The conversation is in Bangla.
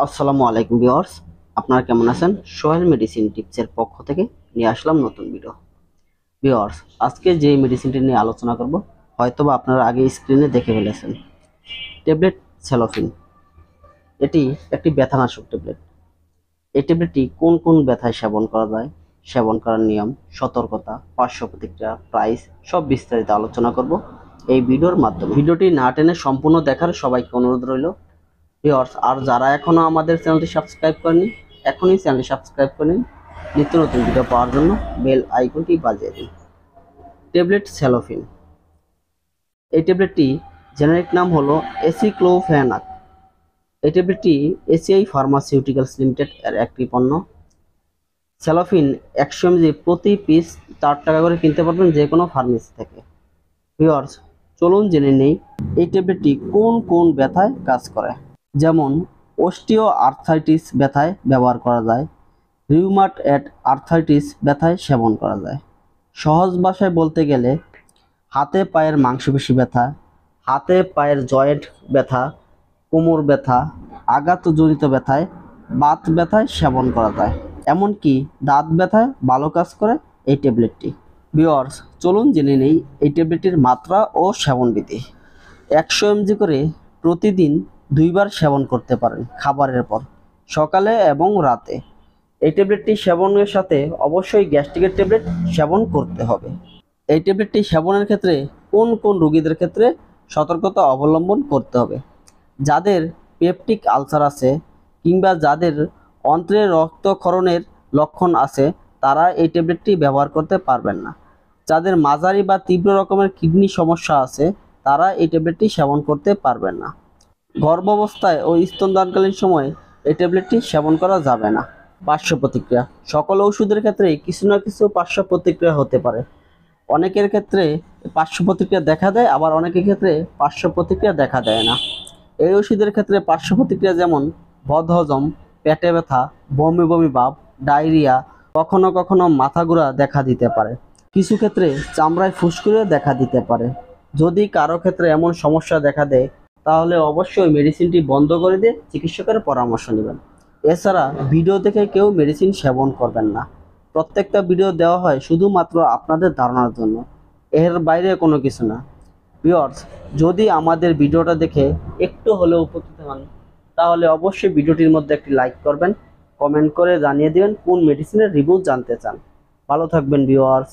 আসসালামু আলাইকুম ভিউয়ার্স। আপনারা কেমন আছেন? সোহেল মেডিসিন টিপসের পক্ষ থেকে নিয়ে আসলাম নতুন ভিডিও। ভিউয়ার্স, আজকে যে মেডিসিনটি নিয়ে আলোচনা করব, হয়তোবা আপনারা আগে স্ক্রিনে দেখে ফেলেছেন। ট্যাবলেট সেলোফিন। এটি একটি ব্যথানাশক ট্যাবলেট। এই ট্যাবলেটটি কোন কোন ব্যথায় সেবন করা যায়, সেবন করার নিয়ম, সতর্কতা পার্শ্ব প্রতিক্রিয়া প্রাইস, সব বিস্তারিত আলোচনা করব। এই ভিডিওর মাধ্যমে। ভিডিওটি না টেনে সম্পূর্ণ দেখার সবাইকে অনুরোধ রইল। ভিউয়ার্স আর যারা এখনও আমাদের চ্যানেলটি সাবস্ক্রাইব করেনি, এখনই চ্যানেলটি সাবস্ক্রাইব করে নিন। নিত্য নতুন ভিডিও পাওয়ার জন্য বেল আইকনটি বাজিয়ে দিন। ট্যাবলেট সেলোফিন এই ট্যাবলেটটি জেনারিক নাম হলো এসিক্লোফেনাক এই ট্যাবলেটটি এসিআই ফার্মাসিউটিক্যালস লিমিটেড এর একটি পণ্য। সেলোফিন একশো এমজি প্রতি পিস চার টাকা করে কিনতে পারবেন যে কোনো ফার্মেসি থেকে। ভিউয়ার্স চলুন জেনে নেই, এই ট্যাবলেটটি কোন কোন ব্যথায় কাজ করে? যেমন অস্টিও আর্থাইটিস ব্যথায় ব্যবহার করা যায়, রিউমাট অ্যাট আর্থাইটিস ব্যথায় সেবন করা যায়। সহজ ভাষায় বলতে গেলে, হাতে পায়ের মাংসপেশি ব্যথা, হাতে পায়ের জয়েন্ট ব্যথা, কোমর ব্যথা, আঘাতজনিত ব্যথায়, বাত ব্যথায় সেবন করা যায়। এমনকি দাঁত ব্যথায় ভালো কাজ করে এই ট্যাবলেটটি। বিয়ার্স চলুন জেনে নেই এই ট্যাবলেটটির মাত্রা ও সেবনবিধি। একশো এমজি করে প্রতিদিন দুইবার সেবন করতে পারেন খাবারের পর, সকালে এবং রাতে। এই ট্যাবলেটটি সেবনের সাথে অবশ্যই গ্যাস্ট্রিকের ট্যাবলেট সেবন করতে হবে। এই ট্যাবলেটটি সেবনের ক্ষেত্রে কোন কোন রোগীদের ক্ষেত্রে সতর্কতা অবলম্বন করতে হবে? যাদের পেপটিক আলসার আছে কিংবা যাদের অন্ত্রে রক্তক্ষরণের লক্ষণ আছে, তারা এই ট্যাবলেটটি ব্যবহার করতে পারবেন না। যাদের মাঝারি বা তীব্র রকমের কিডনি সমস্যা আছে, তারা এই ট্যাবলেটটি সেবন করতে পারবেন না। গর্ভাবস্থায় ও স্তনদানকালীন সময়ে এই ট্যাবলেটটি সেবন করা যাবে না। পার্শ্ব প্রতিক্রিয়া। সকল ওষুধের ক্ষেত্রে কিছু না কিছু পার্শ্ব প্রতিক্রিয়া হতে পারে। অনেকের ক্ষেত্রে পার্শ্ব প্রতিক্রিয়া দেখা দেয়, আবার অনেকের ক্ষেত্রে পার্শ্ব প্রতিক্রিয়া দেখা দেয় না। এই ওষুধের ক্ষেত্রে পার্শ্ব প্রতিক্রিয়া যেমন বদহজম, পেটে ব্যথা, বমি বমি ভাব, ডায়রিয়া, কখনো কখনো মাথা ঘোরা দেখা দিতে পারে। কিছু ক্ষেত্রে চামড়ায় ফুসকুড়িও দেখা দিতে পারে। যদি কারও ক্ষেত্রে এমন সমস্যা দেখা দেয় তাহলে অবশ্যই মেডিসিনটি বন্ধ করে দিয়ে চিকিৎসকের পরামর্শ নেবেন। এছাড়া ভিডিও দেখে কেউ মেডিসিন সেবন করবেন না। প্রত্যেকটা ভিডিও দেওয়া হয় শুধুমাত্র আপনাদের ধারণার জন্য। এর বাইরে কোনো কিছু না। ভিউয়ার্স যদি আমাদের ভিডিওটা দেখে একটু হলেও উপকৃত হন, তাহলে অবশ্যই ভিডিওটির মধ্যে একটি লাইক করবেন কমেন্ট করে জানিয়ে দিবেন কোন মেডিসিনের রিভিউ জানতে চান। ভালো থাকবেন ভিউয়ার্স